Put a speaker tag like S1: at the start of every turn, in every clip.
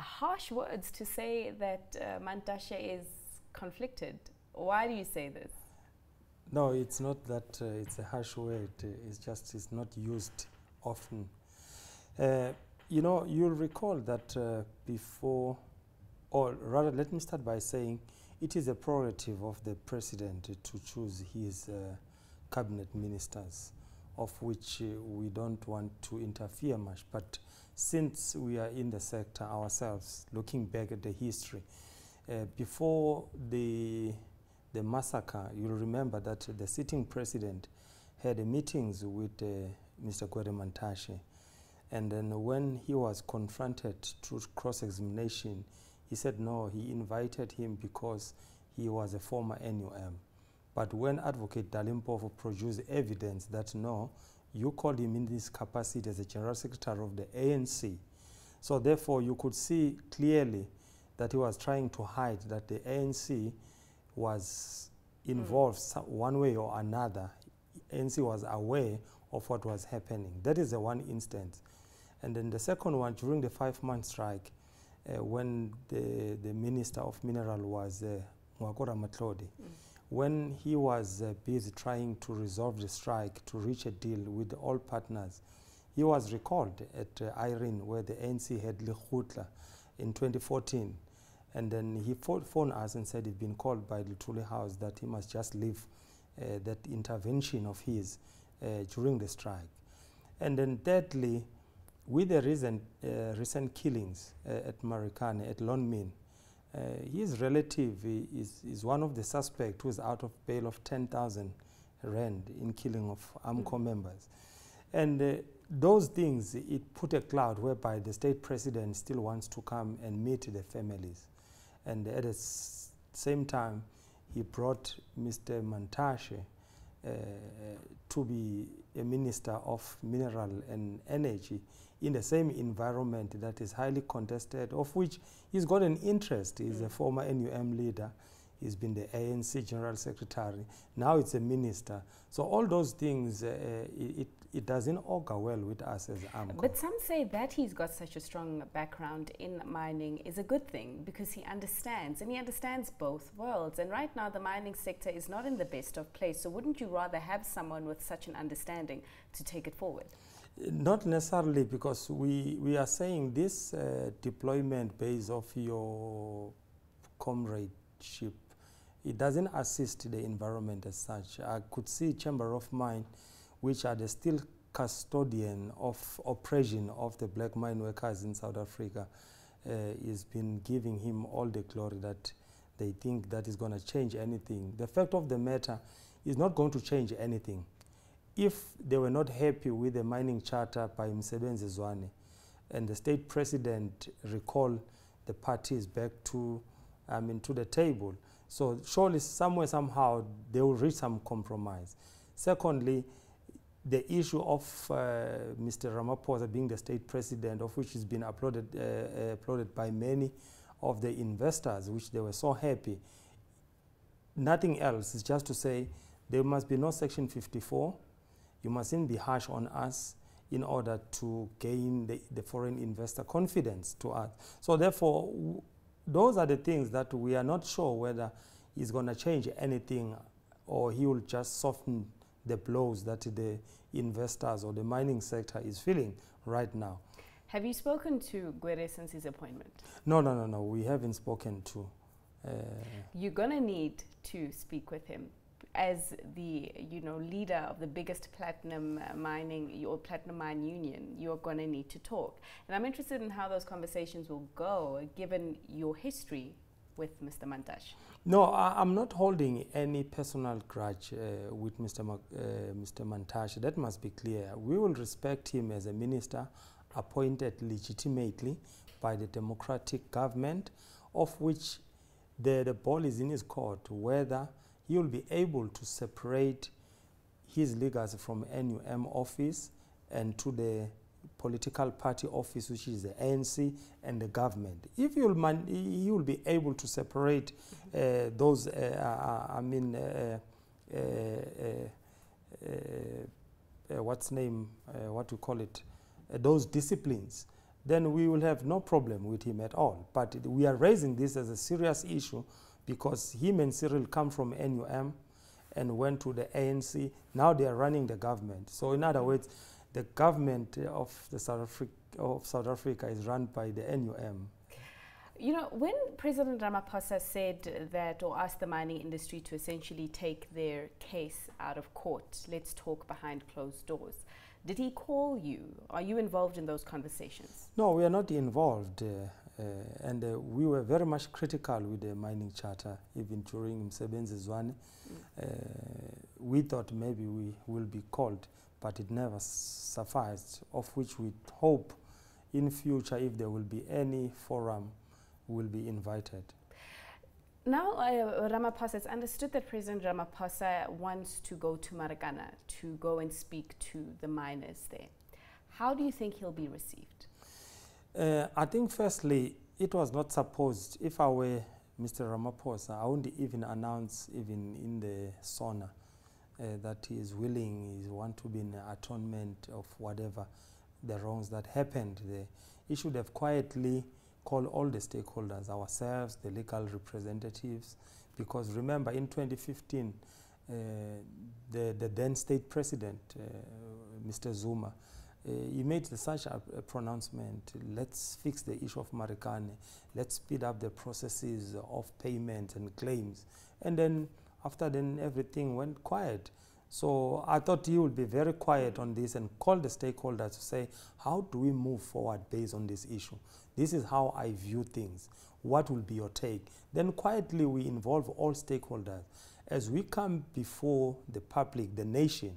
S1: harsh words to say that uh, Mantashe is conflicted. Why do you say this?
S2: No, it's not that uh, it's a harsh word. It's just it's not used often. Uh, you know, you'll recall that uh, before, or rather, let me start by saying it is a prerogative of the president to choose his uh, cabinet ministers, of which uh, we don't want to interfere much. But since we are in the sector ourselves, looking back at the history, uh, before the the massacre, you'll remember that the sitting president had meetings with uh, Mr. Gwede Mantashe. And then when he was confronted through cross-examination, he said no, he invited him because he was a former NUM. But when Advocate Dali Mpofu produced evidence that no, you called him in this capacity as a general secretary of the ANC. So therefore you could see clearly that he was trying to hide that the ANC was involved mm. one way or another. ANC was aware of what was happening. That is the one instance. And then the second one, during the five-month strike, uh, when the, the Minister of Mineral was uh, Ngoako Ramatlhodi, mm. When he was uh, busy trying to resolve the strike, to reach a deal with all partners, he was recalled at uh, Irene, where the ANC had Lekgotla in 2014. And then he phoned us and said he'd been called by the Luthuli House that he must just leave uh, that intervention of his uh, during the strike. And then thirdly, with the recent, uh, recent killings uh, at Marikana, at Lonmin, his relative is, is one of the suspects who is out of bail of 10,000 rand in killing of AMCU mm. members. And uh, those things, it put a cloud whereby the state president still wants to come and meet the families. And at the same time, he brought Mr. Mantashe uh, to be a minister of mineral and energy in the same environment that is highly contested, of which he's got an interest. He's mm. a former NUM leader. He's been the ANC General Secretary. Now it's a minister. So all those things, uh, it, it doesn't augur well with us as AMCU.
S1: But some say that he's got such a strong background in mining is a good thing because he understands, and he understands both worlds. And right now the mining sector is not in the best of place. So wouldn't you rather have someone with such an understanding to take it forward?
S2: Not necessarily because we, we are saying this uh, deployment based off your comradeship it doesn't assist the environment as such. I could see Chamber of Mine, which are the still custodian of oppression of the black mine workers in South Africa, uh, has been giving him all the glory that they think that is going to change anything. The fact of the matter is not going to change anything. If they were not happy with the mining charter by Msebenzi Zwane and the state president recall the parties back to, I mean, to the table, so surely somewhere, somehow, they will reach some compromise. Secondly, the issue of uh, Mr. Ramaphosa being the state president, of which has been applauded, uh, applauded by many of the investors, which they were so happy. Nothing else is just to say there must be no Section 54. You mustn't be harsh on us in order to gain the, the foreign investor confidence to us. So therefore, those are the things that we are not sure whether he's going to change anything or he will just soften the blows that the investors or the mining sector is feeling right now.
S1: Have you spoken to Gwede since his appointment?
S2: No, no, no, no. We haven't spoken to. Uh,
S1: You're going to need to speak with him as the you know leader of the biggest platinum uh, mining or platinum mine union, you're going to need to talk. And I'm interested in how those conversations will go, given your history with Mr. Mantashe.
S2: No, I, am not holding any personal grudge uh, with Mr. Ma, uh, Mr. Mantashe. That must be clear. We will respect him as a minister appointed legitimately by the democratic government, of which the, the ball is in his court, whether will be able to separate his legacy from NUM office and to the political party office, which is the ANC and the government. If you'll man, will be able to separate uh, those, uh, uh, I mean, uh, uh, uh, what's name, what we call it, those disciplines then we will have no problem with him at all. But we are raising this as a serious issue because him and Cyril come from NUM and went to the ANC. Now they are running the government. So in other words, the government of the South Africa of South Africa is run by the NUM.
S1: You know, when President Ramaphosa said that or asked the mining industry to essentially take their case out of court, let's talk behind closed doors, did he call you? Are you involved in those conversations?
S2: No, we are not involved, uh, and uh, we were very much critical with the mining charter, even during Msebenzi Zwane. Uh, we thought maybe we will be called, but it never sufficed, of which we hope in future, if there will be any forum, we will be invited.
S1: Now, uh, Ramaphosa, it's understood that President Ramaphosa wants to go to Marikana to go and speak to the miners there. How do you think he'll be received?
S2: Uh, I think firstly, it was not supposed, if I were Mr. Ramaphosa, I wouldn't even announce even in the SONA uh, that he is willing, he want to be in atonement of whatever the wrongs that happened there. He should have quietly called all the stakeholders, ourselves, the legal representatives, because remember in 2015, uh, the, the then state president, uh, Mr. Zuma, uh, he made such a, a pronouncement let's fix the issue of Marikana, let's speed up the processes of payment and claims. And then after then everything went quiet. So I thought he would be very quiet on this and call the stakeholders to say, how do we move forward based on this issue? This is how I view things. What will be your take? Then quietly we involve all stakeholders. As we come before the public, the nation,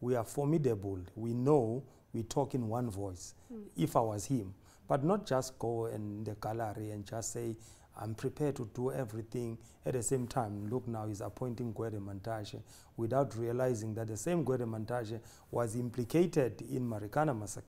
S2: we are formidable. We know we talk in one voice, hmm. if I was him. But not just go in the gallery and just say, I'm prepared to do everything. At the same time, look now, he's appointing Gwede Mantashe without realizing that the same Gwede Mantashe was implicated in Marikana massacre.